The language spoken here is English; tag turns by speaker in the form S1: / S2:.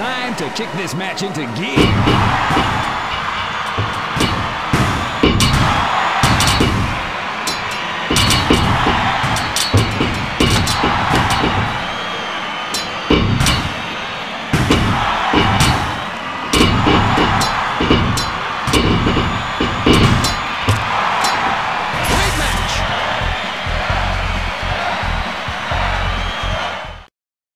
S1: Time to kick this match into gear.